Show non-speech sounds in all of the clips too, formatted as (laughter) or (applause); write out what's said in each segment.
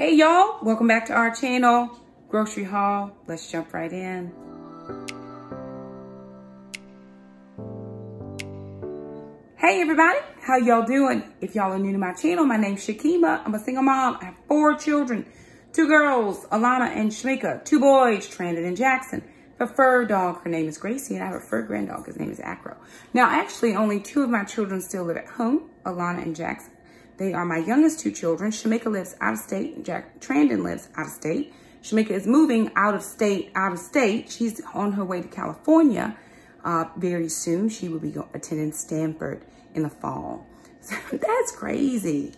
Hey y'all, welcome back to our channel, Grocery Haul. Let's jump right in. Hey everybody, how y'all doing? If y'all are new to my channel, my name's Shakema. I'm a single mom. I have four children, two girls, Alana and Shamika, two boys, Trandon and Jackson. A fur dog, her name is Gracie, and I have a fur grand dog, his name is Acro. Now, actually, only two of my children still live at home, Alana and Jackson. They are my youngest two children. Shamika lives out of state, Jack Trandon lives out of state. Shamika is moving out of state, out of state. She's on her way to California uh, very soon. She will be attending Stanford in the fall. So (laughs) That's crazy.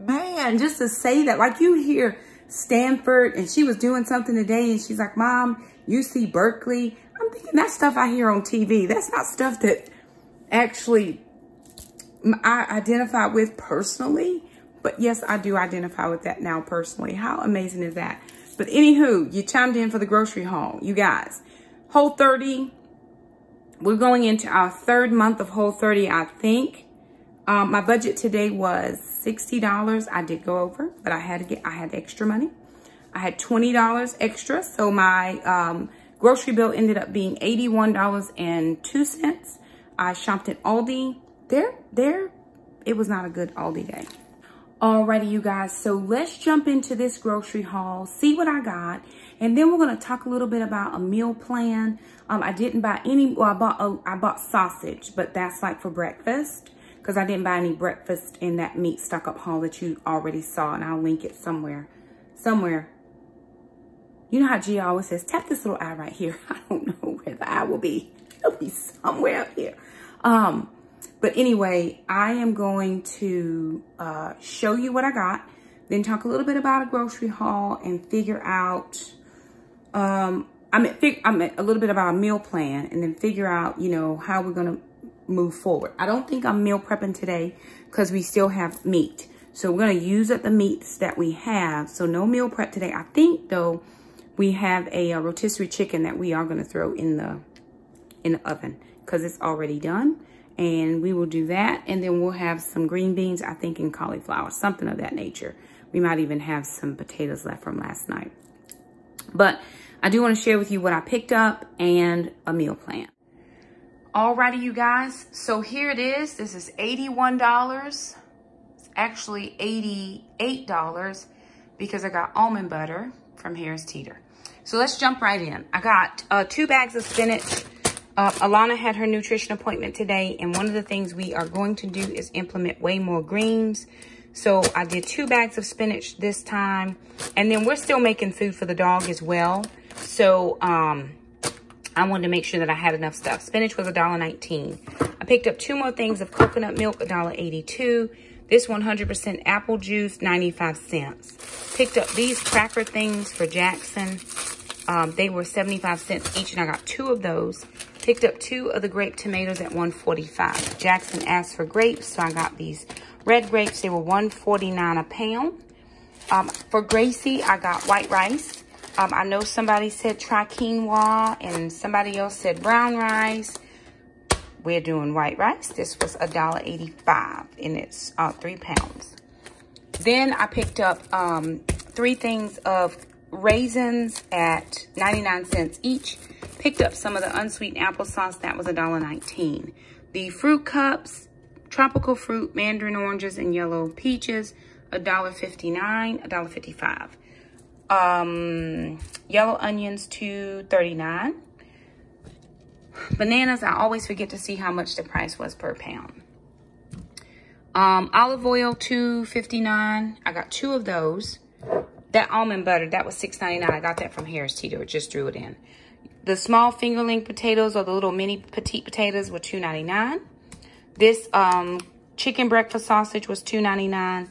Man, just to say that, like you hear Stanford and she was doing something today and she's like, Mom, UC Berkeley. I'm thinking that stuff I hear on TV. That's not stuff that actually I identify with personally. But yes, I do identify with that now personally. How amazing is that? But anywho, you chimed in for the grocery haul. You guys, Whole 30, we're going into our third month of Whole 30, I think. Um, my budget today was $60. I did go over, but I had to get, I had extra money. I had $20 extra. So my um, grocery bill ended up being $81.02. I shopped at Aldi. There, there, it was not a good Aldi day. Alrighty, you guys. So let's jump into this grocery haul, see what I got. And then we're going to talk a little bit about a meal plan. Um, I didn't buy any, well, I bought, a, I bought sausage, but that's like for breakfast because I didn't buy any breakfast in that meat stock up haul that you already saw. And I'll link it somewhere, somewhere you know how G always says, tap this little eye right here. (laughs) I don't know where the eye will be. It'll be somewhere up here. Um, but anyway, I am going to uh, show you what I got, then talk a little bit about a grocery haul and figure out, um, I mean, fig I mean, a little bit about a meal plan and then figure out, you know, how we're going to move forward. I don't think I'm meal prepping today because we still have meat. So we're going to use up the meats that we have. So no meal prep today. I think though, we have a, a rotisserie chicken that we are going to throw in the in the oven because it's already done. And we will do that. And then we'll have some green beans, I think, and cauliflower, something of that nature. We might even have some potatoes left from last night. But I do want to share with you what I picked up and a meal plan. Alrighty, you guys. So here it is. This is $81. It's actually $88 because I got almond butter from Harris Teeter. So let's jump right in. I got uh, two bags of spinach. Uh, Alana had her nutrition appointment today, and one of the things we are going to do is implement way more greens. So I did two bags of spinach this time, and then we're still making food for the dog as well. So um, I wanted to make sure that I had enough stuff. Spinach was $1.19. I picked up two more things of coconut milk, $1.82. This 100% apple juice, 95 cents. Picked up these cracker things for Jackson. Um, they were 75 cents each, and I got two of those. Picked up two of the grape tomatoes at 145. Jackson asked for grapes, so I got these red grapes. They were 149 a pound. Um, for Gracie, I got white rice. Um, I know somebody said try quinoa, and somebody else said brown rice. We're doing white rice. This was $1.85, and it's uh, three pounds. Then I picked up um, three things of raisins at 99 cents each. Picked up some of the unsweetened applesauce. That was $1.19. The fruit cups, tropical fruit, mandarin oranges, and yellow peaches, $1.59, $1.55. Um, yellow onions, $2.39. Bananas, I always forget to see how much the price was per pound. Um, olive oil, two fifty nine. I got two of those. That almond butter, that was six ninety nine. I got that from Harris Teeter. It just drew it in. The small fingerling potatoes or the little mini petite potatoes were two ninety nine. This um, chicken breakfast sausage was two ninety nine,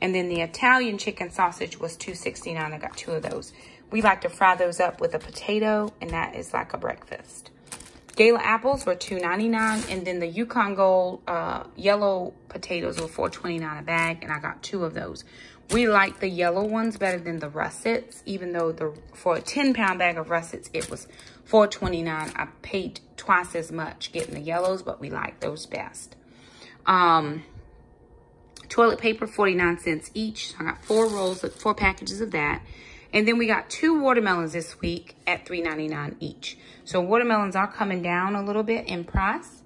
And then the Italian chicken sausage was two sixty nine. I got two of those. We like to fry those up with a potato, and that is like a breakfast. Gala apples were $2.99, and then the Yukon Gold uh, yellow potatoes were $4.29 a bag, and I got two of those. We like the yellow ones better than the russets, even though the for a 10-pound bag of russets, it was $4.29. I paid twice as much getting the yellows, but we like those best. Um, Toilet paper, 49 cents each. So I got four rolls, four packages of that. And then we got two watermelons this week at $3.99 each. So watermelons are coming down a little bit in price.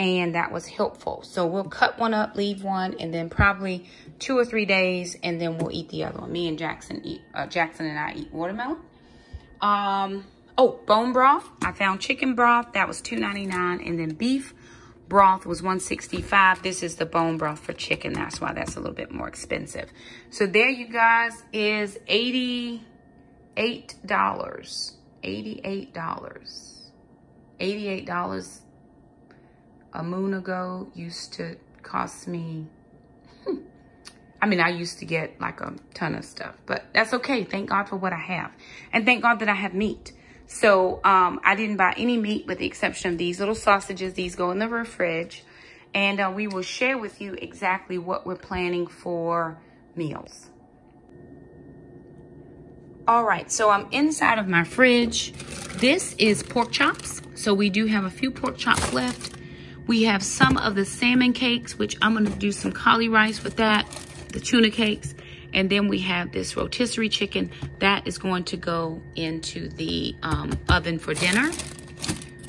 And that was helpful. So we'll cut one up, leave one, and then probably two or three days, and then we'll eat the other one. Me and Jackson eat, uh, Jackson and I eat watermelon. Um, oh, bone broth. I found chicken broth. That was $2.99. And then beef broth was 165 This is the bone broth for chicken. That's why that's a little bit more expensive. So there you guys is $88. $88. $88 a moon ago used to cost me (laughs) I mean, I used to get like a ton of stuff, but that's okay. Thank God for what I have. And thank God that I have meat. So um, I didn't buy any meat with the exception of these little sausages. These go in the fridge. And uh, we will share with you exactly what we're planning for meals. All right, so I'm inside of my fridge. This is pork chops. So we do have a few pork chops left. We have some of the salmon cakes, which I'm gonna do some cauli rice with that the tuna cakes. And then we have this rotisserie chicken that is going to go into the um, oven for dinner.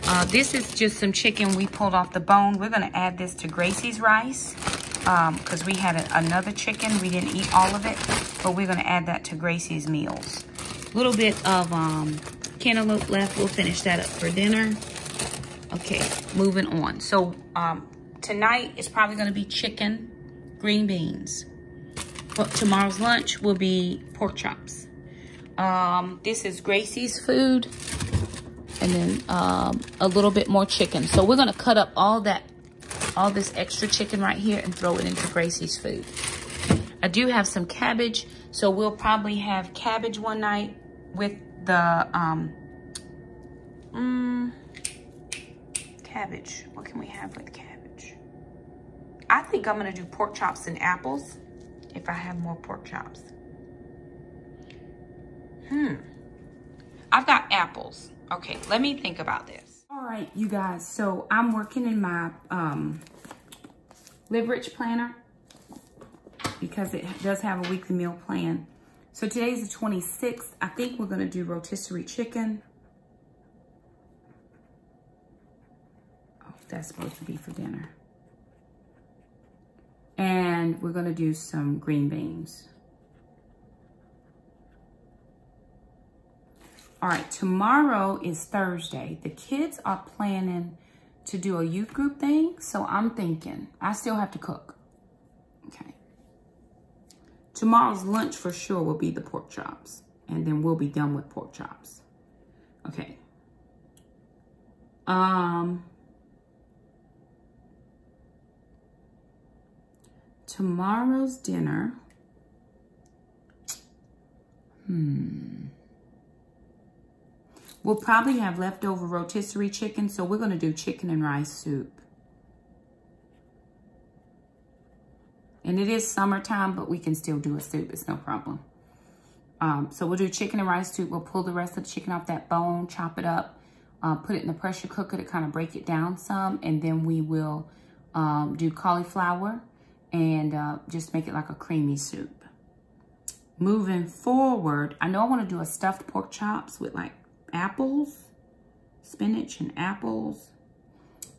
Uh, this is just some chicken we pulled off the bone. We're gonna add this to Gracie's rice because um, we had a, another chicken. We didn't eat all of it, but we're gonna add that to Gracie's meals. A little bit of um, cantaloupe left. We'll finish that up for dinner. Okay, moving on. So um, tonight is probably gonna be chicken, green beans, but tomorrow's lunch will be pork chops. Um, this is Gracie's food. And then um, a little bit more chicken. So we're gonna cut up all that, all this extra chicken right here and throw it into Gracie's food. I do have some cabbage. So we'll probably have cabbage one night with the, um, mm, cabbage. What can we have with cabbage? I think I'm gonna do pork chops and apples if I have more pork chops. Hmm. I've got apples. Okay, let me think about this. All right, you guys. So I'm working in my um, Live Rich planner because it does have a weekly meal plan. So today's the 26th. I think we're to do rotisserie chicken. Oh, that's supposed to be for dinner. And we're gonna do some green beans. All right, tomorrow is Thursday. The kids are planning to do a youth group thing. So I'm thinking, I still have to cook. Okay. Tomorrow's lunch for sure will be the pork chops. And then we'll be done with pork chops. Okay. Um, tomorrow's dinner. Hmm. We'll probably have leftover rotisserie chicken, so we're going to do chicken and rice soup. And it is summertime, but we can still do a soup. It's no problem. Um, so we'll do chicken and rice soup. We'll pull the rest of the chicken off that bone, chop it up, uh, put it in the pressure cooker to kind of break it down some. And then we will um, do cauliflower and uh, just make it like a creamy soup. Moving forward, I know I want to do a stuffed pork chops with like apples, spinach and apples.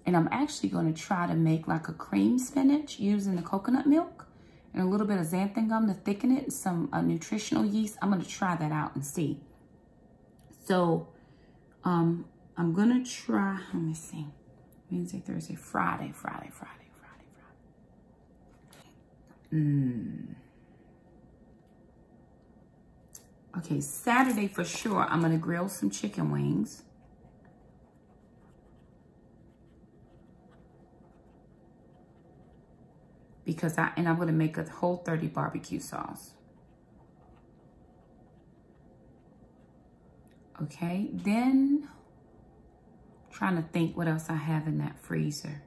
And I'm actually going to try to make like a cream spinach using the coconut milk and a little bit of xanthan gum to thicken it and some uh, nutritional yeast. I'm going to try that out and see. So um, I'm going to try, let me see, Wednesday, Thursday, Friday, Friday, Friday. Mm. Okay, Saturday for sure, I'm going to grill some chicken wings. Because I, and I'm going to make a whole 30 barbecue sauce. Okay, then trying to think what else I have in that freezer.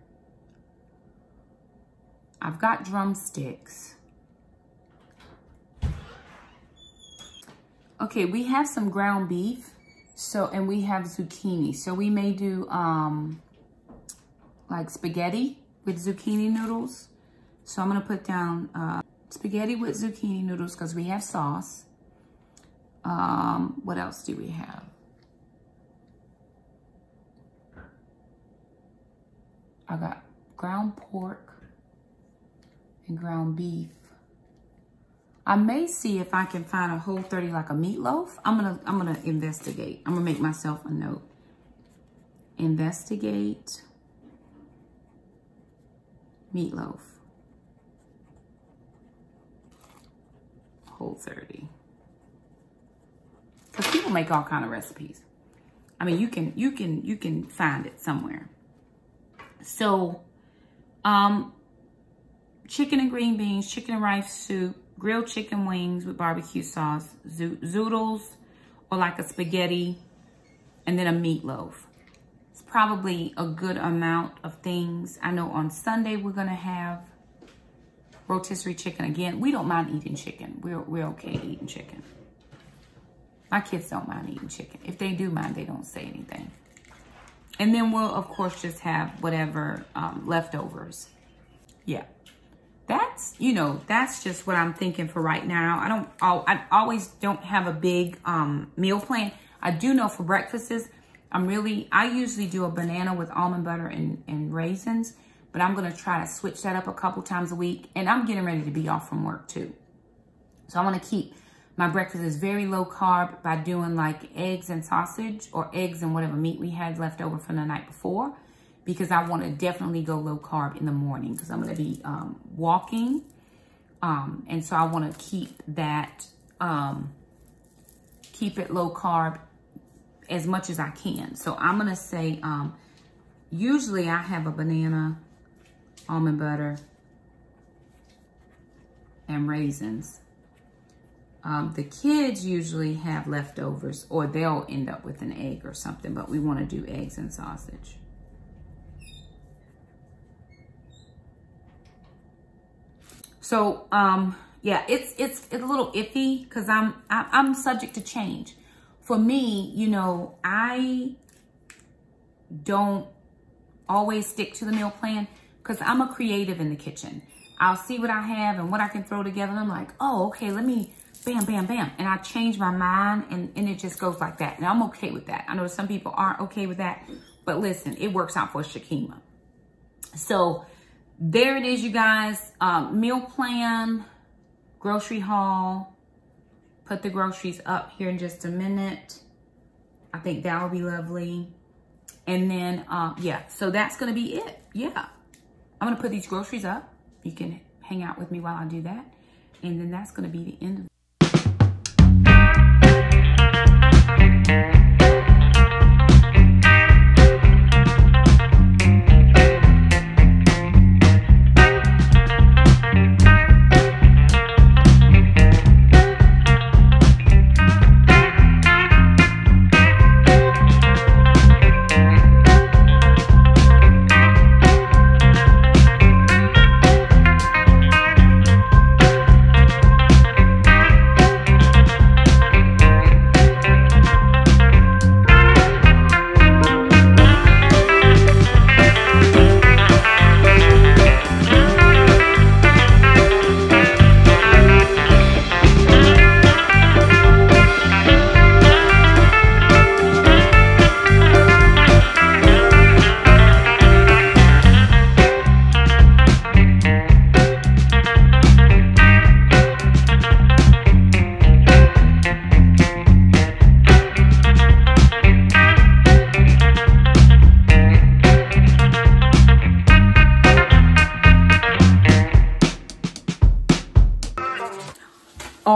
I've got drumsticks. Okay, we have some ground beef. So, and we have zucchini. So we may do um, like spaghetti with zucchini noodles. So I'm to put down uh, spaghetti with zucchini noodles because we have sauce. Um, what else do we have? I got ground pork and ground beef. I may see if I can find a whole 30 like a meatloaf. I'm gonna I'm gonna investigate. I'm gonna make myself a note. Investigate meatloaf. Whole 30. Because people make all kind of recipes. I mean, you can you can you can find it somewhere. So, um, chicken and green beans, chicken and rice soup, grilled chicken wings with barbecue sauce, zoodles, or like a spaghetti, and then a meatloaf. It's probably a good amount of things. I know on Sunday we're to have rotisserie chicken again. We don't mind eating chicken. We're, we're okay eating chicken. My kids don't mind eating chicken. If they do mind, they don't say anything. And then we'll, of course, just have whatever um, leftovers. Yeah. That's, you know, that's just what I'm thinking for right now. I don't, I always don't have a big um, meal plan. I do know for breakfasts, I'm really, I usually do a banana with almond butter and, and raisins, but I'm going to try to switch that up a couple times a week. And I'm getting ready to be off from work too. So I want to keep my breakfast is very low carb by doing like eggs and sausage or eggs and whatever meat we had left over from the night before because I want to definitely go low carb in the morning because I'm going to be um, walking. Um, and so I want to keep that, um, keep it low carb as much as I can. So I'm going to say, um, usually I have a banana, almond butter, and raisins. Um, the kids usually have leftovers or they'll end up with an egg or something, but we want to do eggs and sausage. So, um, yeah, it's, it's, it's a little iffy because I'm, I, I'm subject to change. For me, you know, I don't always stick to the meal plan because I'm a creative in the kitchen. I'll see what I have and what I can throw together. And I'm like, oh, okay, let me bam, bam, bam. And I change my mind and, and it just goes like that. And I'm okay with that. I know some people aren't okay with that, but listen, it works out for Shakema. So there it is, you guys. Um, meal plan, grocery haul. Put the groceries up here in just a minute. I think that will be lovely. And then, uh, yeah, so that's going to be it. Yeah. I'm going to put these groceries up. You can hang out with me while I do that. And then that's going to be the end of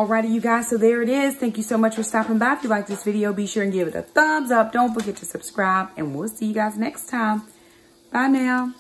Alrighty, you guys, so there it is. Thank you so much for stopping by. If you like this video, be sure and give it a thumbs up. Don't forget to subscribe, and we'll see you guys next time. Bye now.